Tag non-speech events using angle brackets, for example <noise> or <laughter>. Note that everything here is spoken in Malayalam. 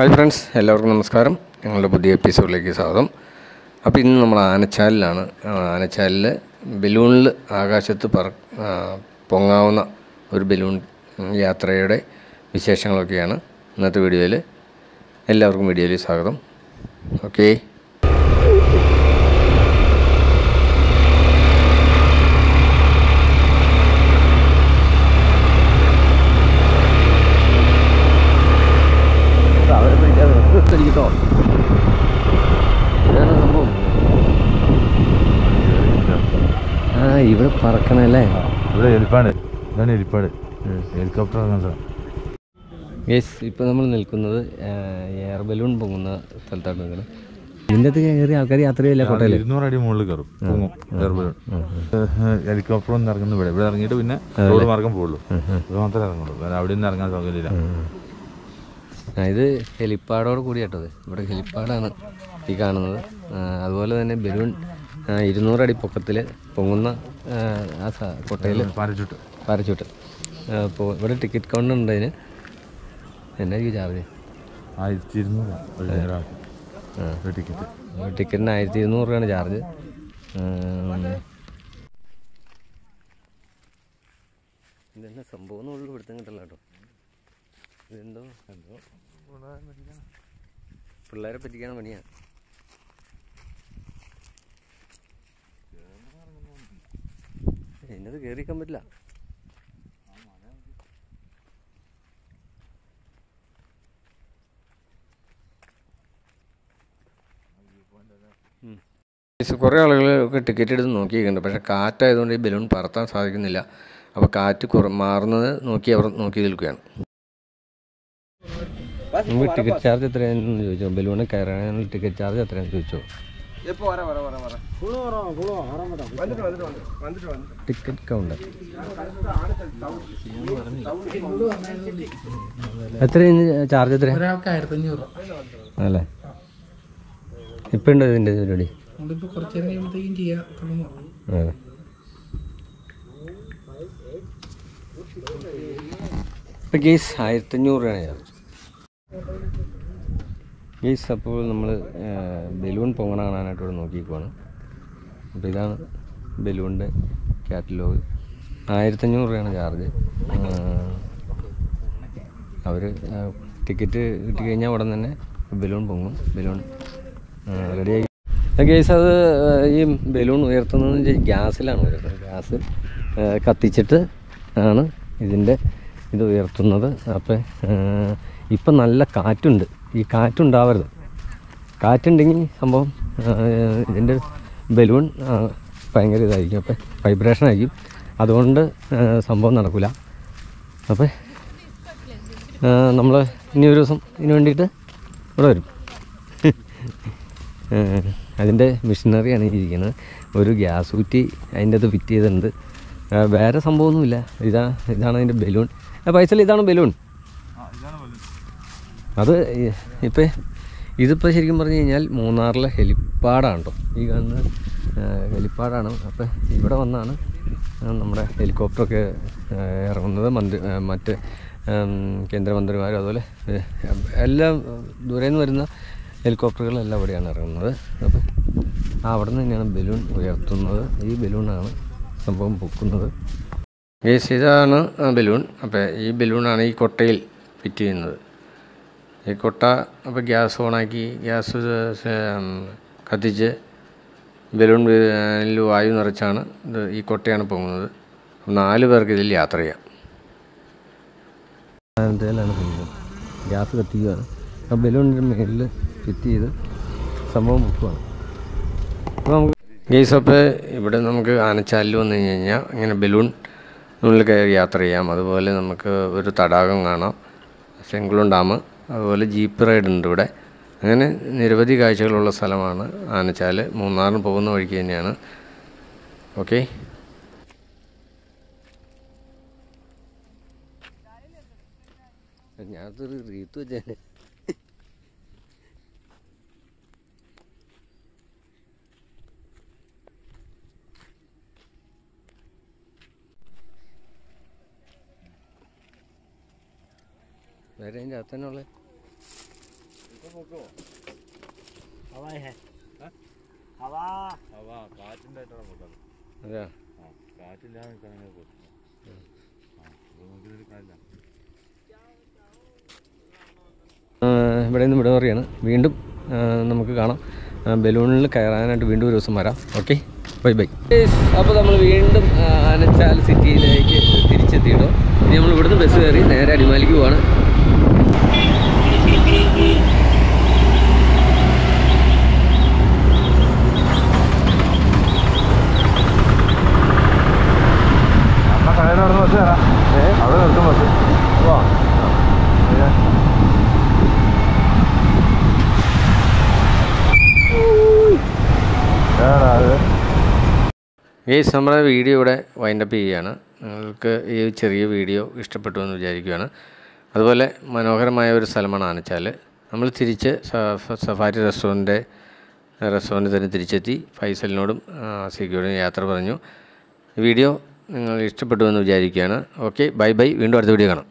ഹായ് ഫ്രണ്ട്സ് എല്ലാവർക്കും നമസ്കാരം. ഞങ്ങളുടെ പുതിയ എപ്പിസോഡിലേക്ക് സ്വാഗതം. അപ്പോൾ ഇന്ന് നമ്മൾ ആനച്ചാലിലാണ്. ആനച്ചാലിൽ ബലൂണിൽ ആകാശത്ത് പറ പൊങ്ങാവുന്ന ഒരു ബലൂൺ യാത്രയുടെ വിശേഷങ്ങളൊക്കെയാണ് ഇന്നത്തെ വീഡിയോയിൽ എല്ലാവർക്കും വീഡിയോയിൽ സ്വാഗതം. ഓക്കേ പിടിക്കാതെ കേട്ടോ ഇതാണ് സംഭവം. ആ ഇവിടെ പറക്കണല്ലേ? ഇവിടെ എലിപ്പാട്. ഇതാണ് എലിപ്പാട്. ഹെലികോപ്റ്റർ ഇറങ്ങുന്ന സ്ഥലം. യെസ് ഇപ്പോൾ നമ്മൾ നിൽക്കുന്നത് എയർ ബലൂൺ പൊങ്ങുന്ന സ്ഥലത്താണ് നിൽക്കുന്നത് ഇതിന്റെ അത് കയറി ആൾക്കാർ യാത്ര ചെയ്യില്ല കോട്ടയിൽ ഇരുന്നൂറ് അടി മുകളിൽ കയറും. പൊങ്ങും എയർ ബലൂൺ ഹെലികോപ്റ്റർ ഒന്ന് ഇറങ്ങുന്നു ഇവിടെ. ഇവിടെ ഇറങ്ങിയിട്ട് പിന്നെ റോഡ് മാർഗം പോകുള്ളൂ അത് മാത്രമേ ഇറങ്ങുള്ളൂ. വേറെ അവിടെ നിന്ന് ഇറങ്ങാൻ സൗകര്യമില്ല. ഇത് ഹെലിപ്പാഡോട് കൂടി കേട്ടത് ഇവിടെ ഹെലിപ്പാഡാണ് ഈ കാണുന്നത്. അതുപോലെ തന്നെ ബലൂൺ ഇരുന്നൂറടി പൊക്കത്തിൽ പൊങ്ങുന്ന ആ, കൊട്ടയിൽ സ- കൊട്ടയിൽ പാരച്ചൂട്ട്. പാരച്ചൂട്ട്. അപ്പോൾ ഇവിടെ ടിക്കറ്റ് കൗണ്ടർ ഉണ്ട് അതിന്. എന്നായിരിക്കും ചാർജ് ആയിരത്തി ഇരുന്നൂറ് ടിക്കറ്റ്. ടിക്കറ്റിന് ആയിരത്തി ഇരുന്നൂറ് രൂപയാണ് ചാർജ്. ഇതെന്നെ സംഭവം ഉള്ളു പിടുത്തം കിട്ടില്ല കേട്ടോ. ഇതെന്തോ എന്തോ? പിള്ളേരെ പറ്റിക്കാൻ പണിയാ. എന്നത് കയറിക്കാൻ പറ്റില്ല. കുറേ ആളുകളൊക്കെ ടിക്കറ്റ് എടുത്ത് നോക്കിയിട്ടുണ്ട് പക്ഷേ കാറ്റായതുകൊണ്ട് ഈ ബലൂൺ പറത്താൻ സാധിക്കുന്നില്ല. അപ്പോൾ കാറ്റ് കുറ മാറുന്നത് നോക്കി അവർ നോക്കി നിൽക്കുകയാണ്. നമുക്ക് ടിക്കറ്റ് ചാർജ് എത്രയാണെന്ന് ചോദിച്ചോ? ബലൂണ് കയറാനുള്ള ടിക്കറ്റ് ചാർജ് എത്രയാണെന്ന് ചോദിച്ചോ? ടിക്കറ്റ് കൗണ്ടർ എത്രയാണ് ചാർജ് എത്ര അല്ലേ ഇപ്പം ഉണ്ടോ ഇതിന്റെ പരിപാടി. അതെ ഇപ്പം കേസ് ആയിരത്തഞ്ഞൂറ് രൂപയാണ് ചാർജ് കേസ് അപ്പോൾ നമ്മൾ ബലൂൺ പൊങ്ങണ കാണാനായിട്ട് ഇവിടെ നോക്കിക്കുവാണ് അപ്പോൾ ഇതാണ് ബലൂണിന്റെ കാറ്റലോഗ്. ആയിരത്തഞ്ഞൂറ് രൂപയാണ് ചാർജ്. അവർ ടിക്കറ്റ് കിട്ടി കഴിഞ്ഞാൽ ഉടൻ തന്നെ ബലൂൺ പൊങ്ങും. ബലൂൺ റെഡിയായി. ഗെയ്സ് അത് ഈ ബലൂൺ ഉയർത്തുന്നത് ഗ്യാസിലാണ് ഉയർത്തുന്നത്. ഗ്യാസ് കത്തിച്ചിട്ട് ആണ് ഇതിന്റെ ഇത് ഉയർത്തുന്നത്. അപ്പം ഇപ്പം നല്ല കാറ്റുണ്ട്. ഈ കാറ്റുണ്ടാവരുത് കാറ്റുണ്ടെങ്കിൽ സംഭവം ഇതിന്റെ ബലൂൺ ഭയങ്കര ഇതായിരിക്കും. അപ്പം വൈബ്രേഷൻ ആയിരിക്കും. അതുകൊണ്ട് സംഭവം നടക്കില്ല അപ്പോൾ നമ്മൾ ഇനി ഒരു ദിവസം ഇതിന് വേണ്ടിയിട്ട് ഇവിടെ വരും. <laughs> അതിന്റെ മെഷീനറിയാണ് ഇരിക്കുന്നത്. ഒരു ഗ്യാസ് കുറ്റി അതിന്റെ അത് ഫിറ്റ് ചെയ്തിട്ടുണ്ട്. വേറെ സംഭവമൊന്നുമില്ല. ഇതാ ഇതാണ് അതിന്റെ ബലൂൺ. പൈസയിൽ ഇതാണ് ബലൂൺ. അത് ഇപ്പം ഇതിപ്പോൾ ശരിക്കും പറഞ്ഞു കഴിഞ്ഞാൽ മൂന്നാറിലെ ഹെലിപ്പാഡാണ് കേട്ടോ ഈ കാണുന്ന ഹെലിപ്പാഡാണ് അപ്പം ഇവിടെ വന്നാണ് നമ്മുടെ ഹെലികോപ്റ്ററൊക്കെ ഇറങ്ങുന്നത്. മന്ത്രി മറ്റ് കേന്ദ്രമന്ത്രിമാരും അതുപോലെ എല്ലാം ദൂരെ നിന്ന് വരുന്ന ഹെലികോപ്റ്ററുകളെല്ലാം ഇവിടെയാണ് ഇറങ്ങുന്നത്. അപ്പം അവിടെ നിന്ന് തന്നെയാണ് ബലൂൺ ഉയർത്തുന്നത്. ഈ ബലൂണാണ് സംഭവം പൊക്കുന്നത്. യേസ് ഇതാണ് ബലൂൺ. അപ്പോൾ ഈ ബലൂണാണ് ഈ കൊട്ടയിൽ ഫിറ്റ് ചെയ്യുന്നത്. ഈ കൊട്ട അപ്പോൾ ഗ്യാസ് ഓണാക്കി ഗ്യാസ് കത്തിച്ച് ബലൂൺ ൽ വായു നിറച്ചാണ് ഇത് ഈ കൊട്ടയാണ് പോകുന്നത് നാല് പേർക്ക് ഇതിൽ യാത്ര ചെയ്യാം. ാണ് ഗ്യാസ് കത്തിക്കുകയാണ് ആ ബലൂണിന്റെ മുകളിൽ ഫിറ്റ് ചെയ്ത് സംഭവം പൊക്കുകയാണ് അപ്പോൾ നമുക്ക് ഗ്യാസ് അപ്പോൾ ഇവിടെ നമുക്ക് ആനച്ചാലിൽ വന്നു കഴിഞ്ഞ് കഴിഞ്ഞാൽ ഇങ്ങനെ ബലൂൺ ഉള്ളിൽ കയറി യാത്ര ചെയ്യാം. അതുപോലെ നമുക്ക് ഒരു തടാകം കാണാം. ചെങ്കുളം ഡാം. അതുപോലെ ജീപ്പ് റൈഡ് ഉണ്ട് ഇവിടെ. അങ്ങനെ നിരവധി കാഴ്ചകളുള്ള സ്ഥലമാണ് ആനച്ചാൽ. മൂന്നാറിന് പോകുന്ന വഴിക്ക് തന്നെയാണ്. ഓക്കെ. ഞാനതൊരു റീത്ത് വെച്ചാൽ വേറെ അതിന്റെ അകത്ത് തന്നെ ഉള്ളത് അവ കാറ്റുണ്ടായിട്ടാണ് പോകാറ് അതെയാ? ആ കാറ്റില്ലാതെ പോകും നോക്കിയിട്ട് കാര്യമില്ല ആ, ഇവിടെ നിന്ന് ഇവിടെ പറയാണ് വീണ്ടും നമുക്ക് കാണാം. ബലൂണിൽ കയറാനായിട്ട് വീണ്ടും ഒരു ദിവസം വരാം. ഓക്കെ? Bye bye. അപ്പോൾ നമ്മൾ വീണ്ടും ആനച്ചാൽ സിറ്റിയിലേക്ക് തിരിച്ചെത്തിയിട്ടോ ഇനി നമ്മൾ ഇവിടുന്ന് ബസ് കയറി നേരെ അടിമാലിക്ക് പോവാണ്. നടന്ന് ബസ് തരാം അവിടെ നിർത്തും ബസ് ഈ നമ്മുടെ വീഡിയോ ഇവിടെ വൈൻഡപ്പ് ചെയ്യുകയാണ്. നിങ്ങൾക്ക് ഈ ചെറിയ വീഡിയോ ഇഷ്ടപ്പെട്ടു എന്ന് വിചാരിക്കുകയാണ്. അതുപോലെ മനോഹരമായ ഒരു സ്ഥലമാണ് ആനച്ചാൽ. നമ്മൾ തിരിച്ച് സഫാരി റെസ്റ്റോറന്റ് റെസ്റ്റോറന്റ് തന്നെ തിരിച്ചെത്തി ഫൈസലിനോടും സിക്കോടും യാത്ര പറഞ്ഞു. വീഡിയോ നിങ്ങൾ ഇഷ്ടപ്പെട്ടു എന്ന് വിചാരിക്കുകയാണ്. ഓക്കെ ബൈ ബൈ വീണ്ടും അടുത്ത വീഡിയോ കാണാം.